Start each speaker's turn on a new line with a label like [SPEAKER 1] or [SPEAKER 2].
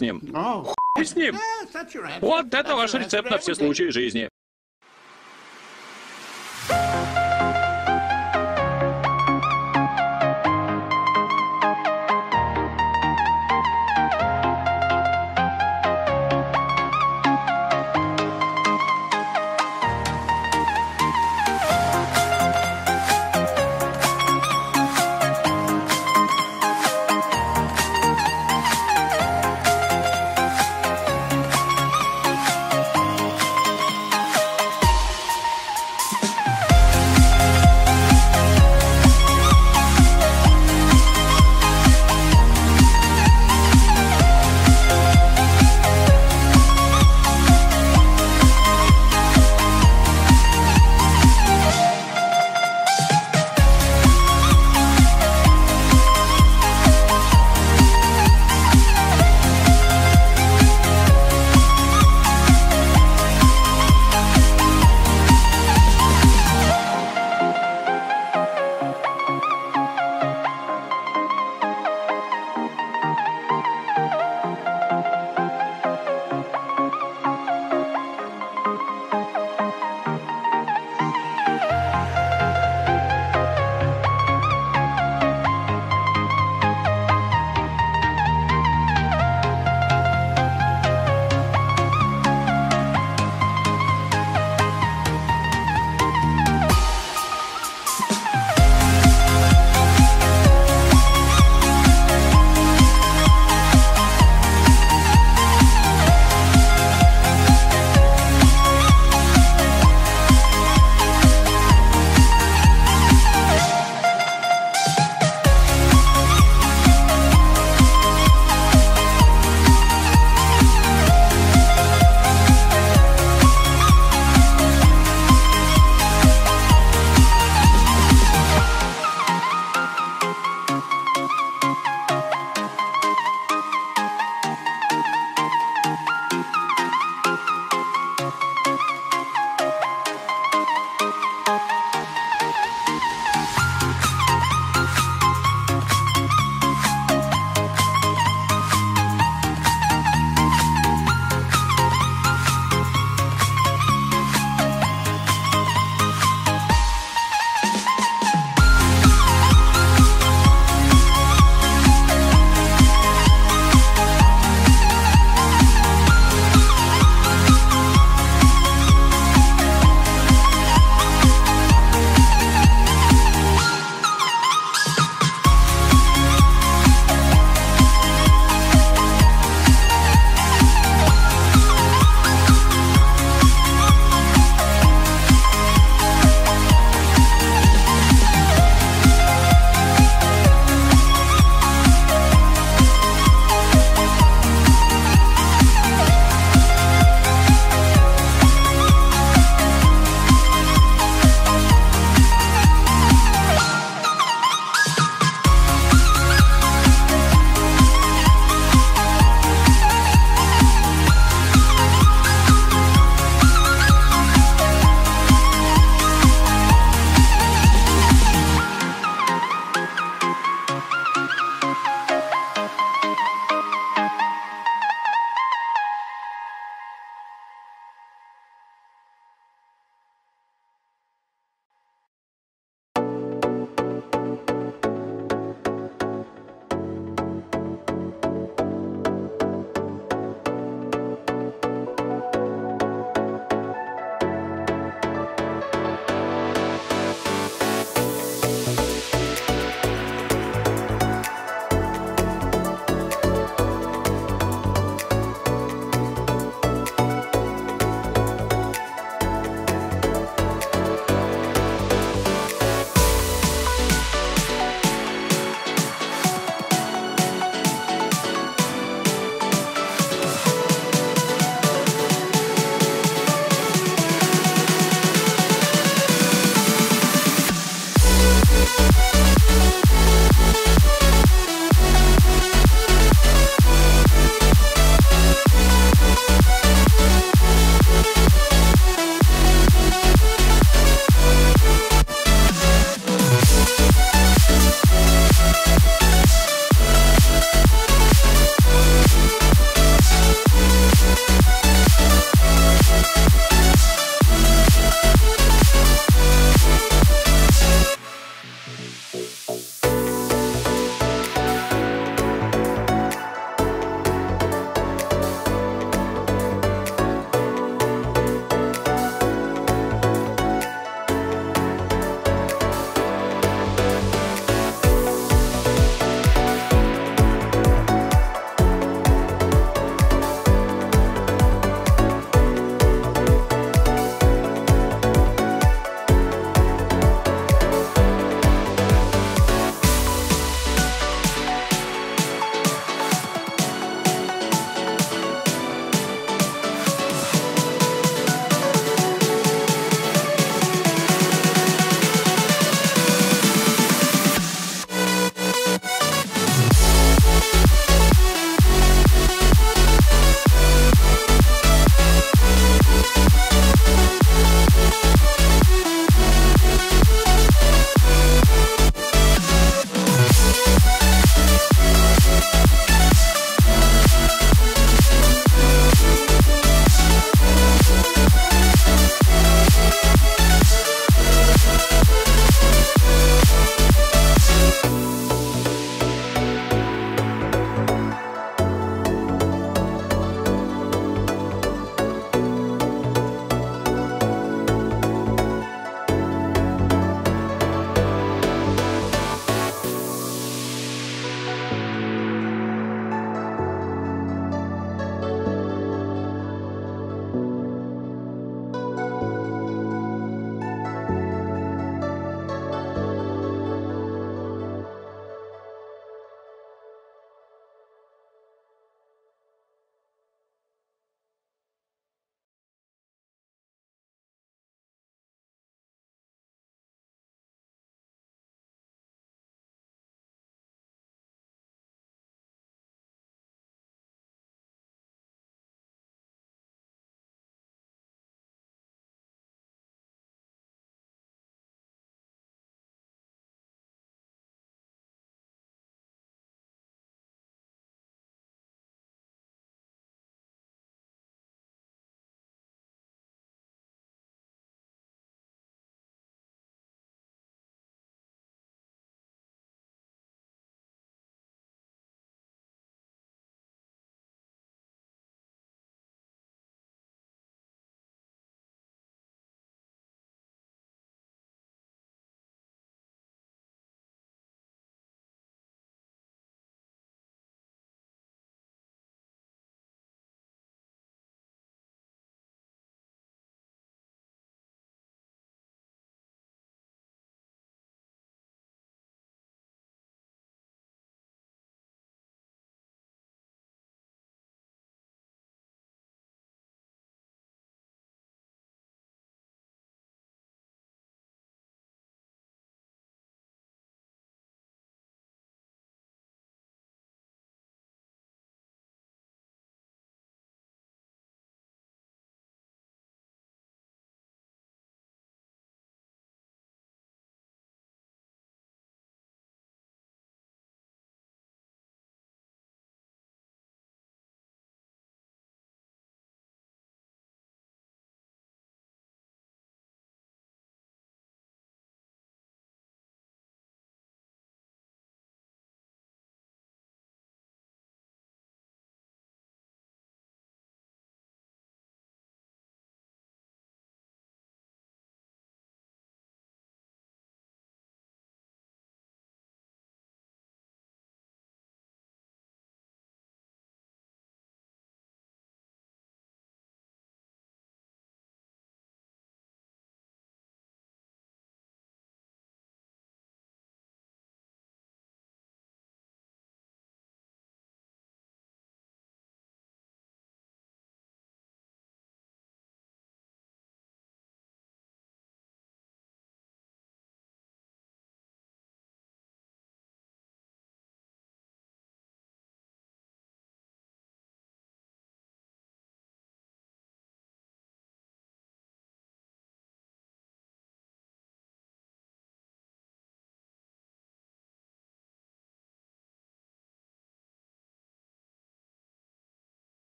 [SPEAKER 1] С ним. Хуй с ним. Вот это ваш рецепт на все случаи жизни.